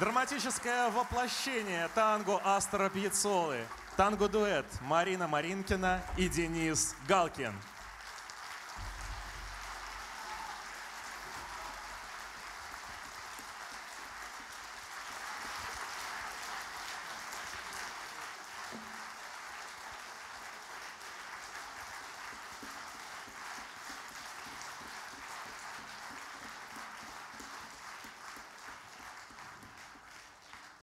Драматическое воплощение танго Астора Пьяцолы. Танго-дуэт Марина Маринкина и Денис Галкин.